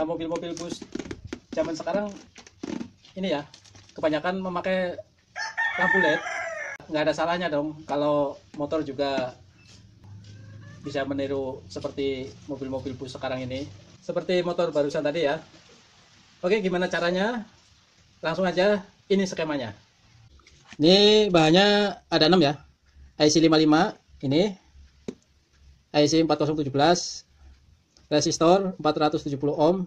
Nah, mobil-mobil bus zaman sekarang ini ya, kebanyakan memakai lampu LED. Nggak ada salahnya dong kalau motor juga bisa meniru seperti mobil-mobil bus sekarang ini. Seperti motor barusan tadi ya. Oke, gimana caranya? Langsung aja, ini skemanya. Ini bahannya ada 6 ya. IC55 ini. IC4017 resistor 470 ohm.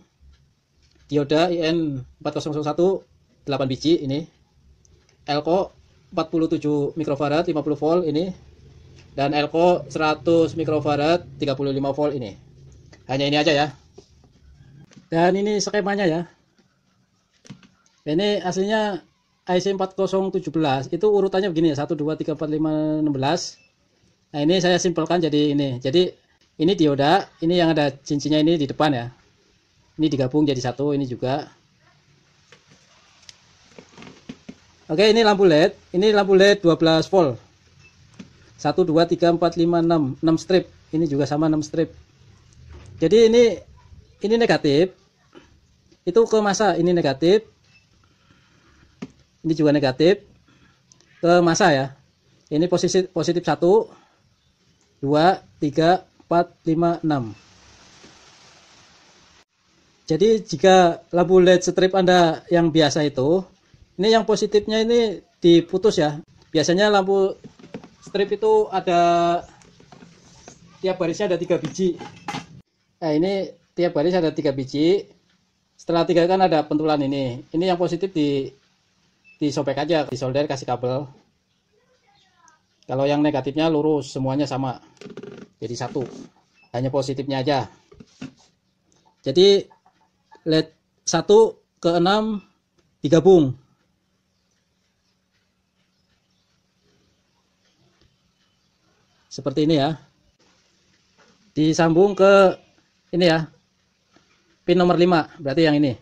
Dioda IN 4001 8 biji ini. Elko 47 mikrofarad 50 volt ini. Dan elko 100 mikrofarad 35 volt ini. Hanya ini aja ya. Dan ini skemanya ya. Ini aslinya IC 4017 itu urutannya begini ya 1 2 3 4 5 16 Nah ini saya simpelkan jadi ini. Jadi ini dioda, ini yang ada cincinnya ini di depan ya. Ini digabung jadi satu, ini juga. Oke ini lampu LED, ini lampu LED 12 volt. 1, 2, 3, 4, 5, 6, 6 strip. Ini juga sama 6 strip. Jadi ini ini negatif. Itu ke masa ini negatif. Ini juga negatif. Ke masa ya. Ini posisi positif 1 2, 3, 4, 5, 6. Jadi jika lampu LED strip Anda yang biasa itu, ini yang positifnya ini diputus ya. Biasanya lampu strip itu ada tiap barisnya ada tiga biji. Nah ini tiap baris ada tiga biji. Setelah tiga kan ada pentulan ini. Ini yang positif di disobek aja, disolder kasih kabel. Kalau yang negatifnya lurus, semuanya sama. Jadi satu. Hanya positifnya aja. Jadi LED 1 ke 6 digabung. Seperti ini ya. Disambung ke ini ya. Pin nomor 5, berarti yang ini.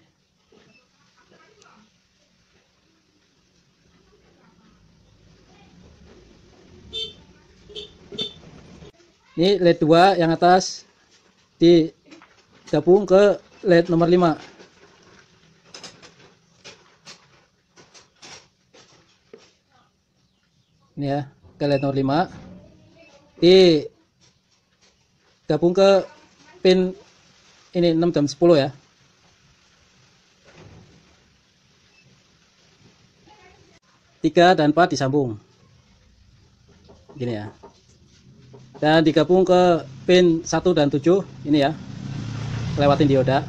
Ini LED 2 yang atas digabung ke LED nomor 5 ini ya ke LED nomor 5 digabung ke pin ini 6 dan 10 ya. Tiga dan 4 disambung. Gini ya dan digabung ke pin 1 dan 7 ini ya lewatin dioda.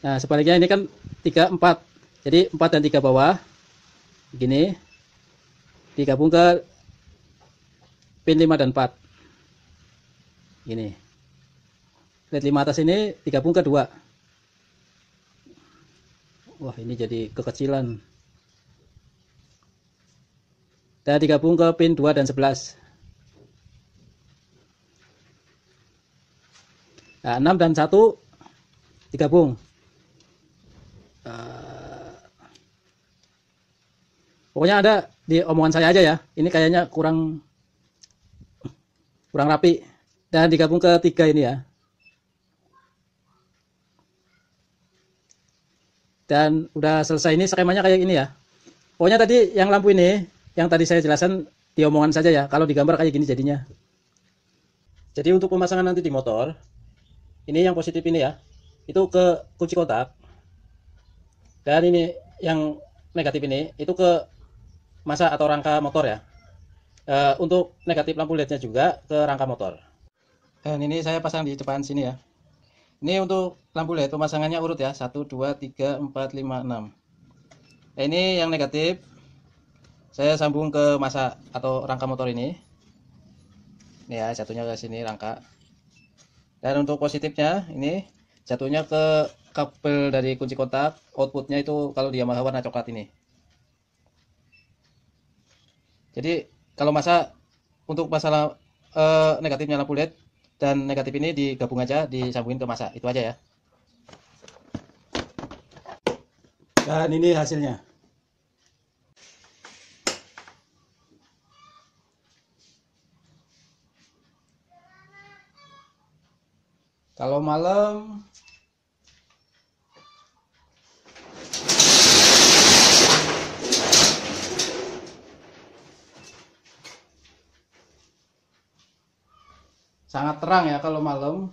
Nah sebaliknya ini kan 3 4 jadi 4 dan 3 bawah gini digabung ke pin 5 dan 4 gini. Led 5 atas ini digabung ke 2 wah ini jadi kekecilan dan digabung ke pin 2 dan 11 nah, 6 dan 1 digabung. Uh, pokoknya ada di omongan saya aja ya. Ini kayaknya kurang kurang rapi. Dan digabung ke 3 ini ya. Dan udah selesai ini skemanya kayak gini ya. Pokoknya tadi yang lampu ini yang tadi saya jelaskan di omongan saja ya. Kalau digambar kayak gini jadinya. Jadi untuk pemasangan nanti di motor ini yang positif ini ya. Itu ke kunci kontak dan ini yang negatif ini itu ke masa atau rangka motor ya. E, untuk negatif lampu lednya juga ke rangka motor. Dan ini saya pasang di depan sini ya. Ini untuk lampu led pemasangannya urut ya. 1 2 3 4 5 6 nah, ini yang negatif saya sambung ke masa atau rangka motor ini. Ini ya jatuhnya ke sini rangka. Dan untuk positifnya ini jatuhnya ke kabel dari kunci kontak outputnya itu kalau dia Yamaha warna coklat ini. Jadi kalau masa untuk masalah eh, negatifnya lampu led dan negatif ini digabung aja disambungin ke masa. Itu aja ya. Dan ini hasilnya kalau malam. Sangat terang ya kalau malam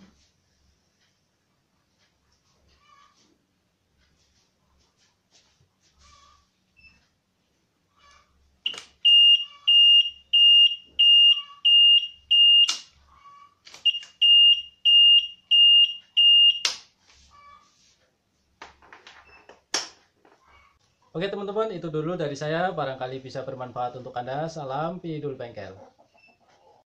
Oke teman-teman, itu dulu dari saya. Barangkali bisa bermanfaat untuk Anda. Salam Pidul Bengkel.